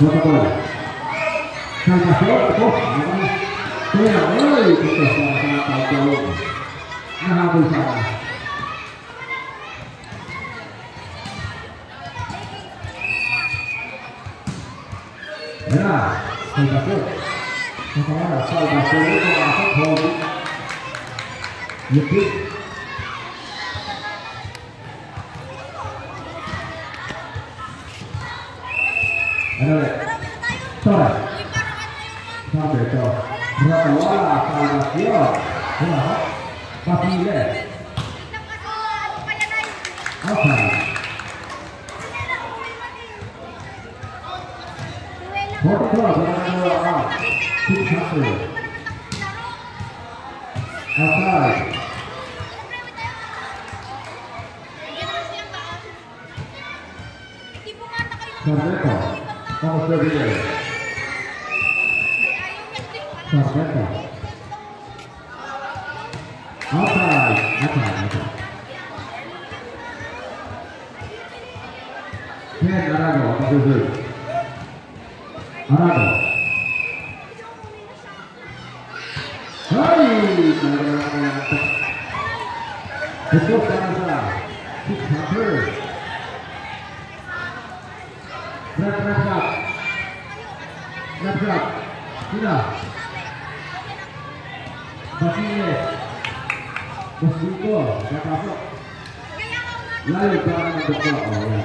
Bota a bola. Sai pra fora, pô. Pena, oi, que pessoal, tá, tá, tá, louco. Ah, vou falar. Era, sai pra fora. Agora, sai pra Foto, wala na Six hundred. Vamos todavía. Sargata. Atrás, atrás, atrás. Bien, Arago, entonces. Arago. ¡Ay! Después, Arago. Berat. Sudah. Basile. Basiko. Gak apa. Lalu jangan betul. Oh ya.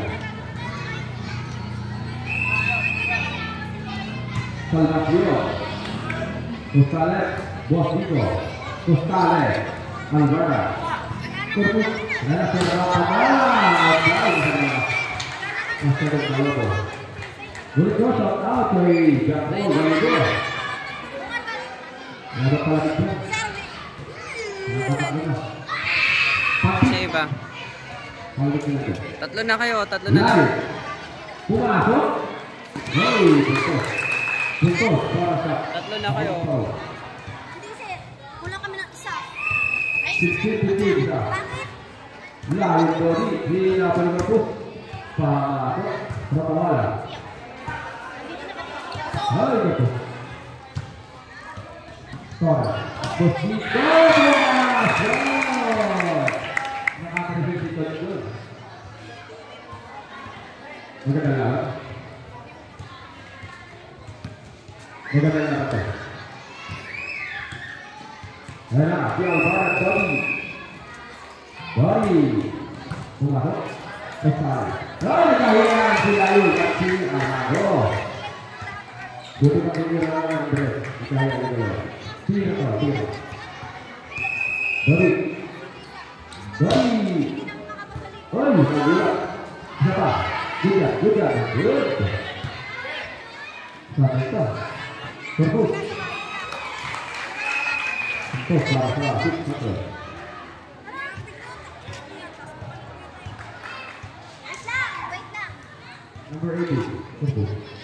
Salvatio. Ustale. Bosiko. Ustale. Alvara. Kursus. Ada seberapa Ah, Masih ada kalau Burgos ang out kay Jaco Rego. Meron pala dito. Nakakakita. Sa. Tatlo na kayo, tatlo na lang. Pumasok. Hey, dito. Dito, sa... Tatlo na kayo. Hindi, sir. Kulang kami ng isa. Ay, hindi. Bakit? Lahat body, hindi na pala ko. Pangako, napawala. Pangako. Si Coach Gold. Maganda na, Amago. Buti pa kayo na lang ang dress. Nakahiyan na kayo. Sino ka? Sino? Body. Body. Oy, nagula. Isa pa. Good job, good job. Good. Sama ito. Tungkos. Tungkos para sa six meter. Wait lang, wait lang. Number 80. Tungkos.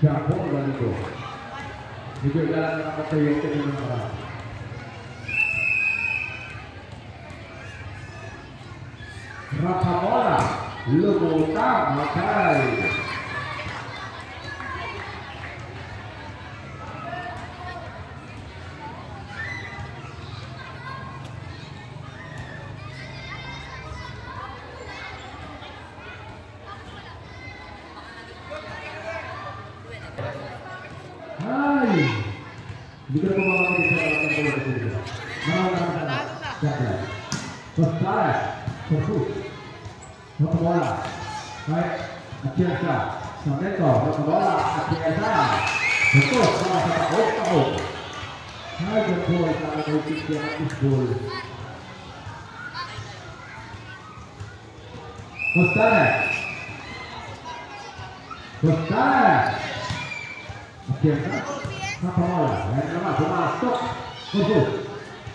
Jago Orlando. Medyo lalang nakakatay yung tingin ng marami. Rapamola, lumutang, matay. Stettler. Postaje, Korkut. Motobola. Right? Akiasa. Saneto. Motobola. Akiasa. Betul. Salah kata Oak tahu. Hai, betul. Kalau mau ikut yang ikut. Postaje. Postaje. Akiasa. Motobola. Yang nama Thomas Stok. Korkut.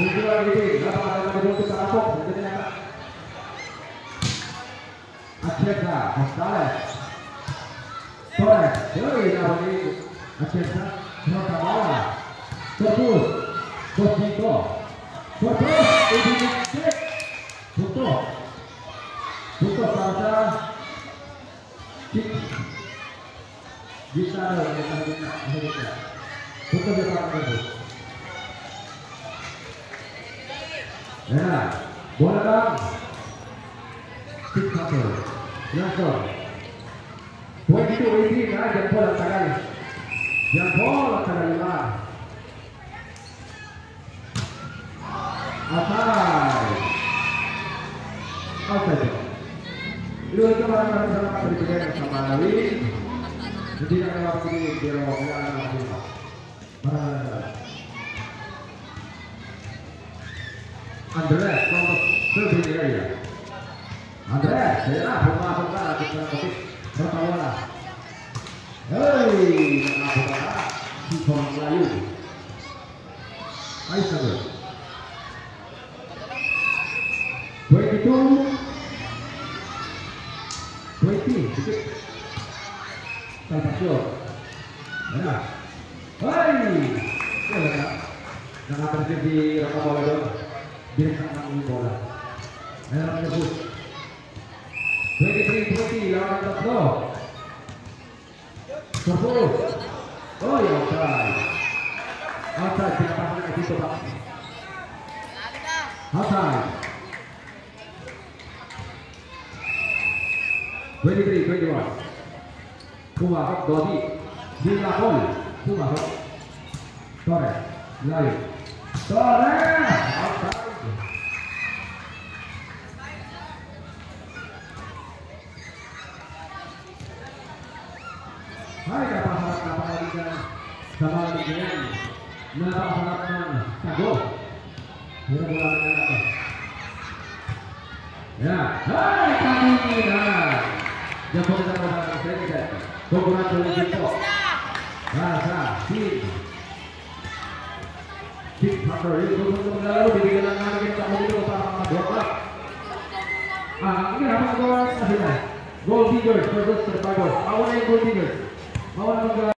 Lagi ini, kali lagi untuk terapuk, jadi apa? Acesa, González, Torres, Yoi, lawan ini, Acesa, Nota Bola, Terus, Bosniko, Terus, ini cek, Butuh, Butuh pada Cik, bisa ada, bisa ada, Butuh bisa ada, Ya, bola bang. Six satu. Langsung. Poin itu ini ya, jam bola tagal. Jam bola tagal lima. Asal. Outside. Itu itu barang-barang berjalan sama Nawi. Jadi nak waktu. Barang-barang. Andres from the serving area. Andres, saya buka buka kita ketik bertawa. Hei, nak buka si orang Melayu. Ayo saja. Baik itu, baik ini, sedikit. Tanpa Ya. Hei, ya, Jangan terjadi rokok bola Tirkakang bola. Meron nabut. 23-20, lawan ang tatlo. 10. Oy, outside. Outside, pinapakan na dito ba? Outside. 23-21. Kumakap, Dodi. Dilakol. Kumakap. Torres. Layo. Torres! Outside. Rasa Thank you. Tim Hunter Ini kumpulan lalu Diberikan dengan kita mau itu Sama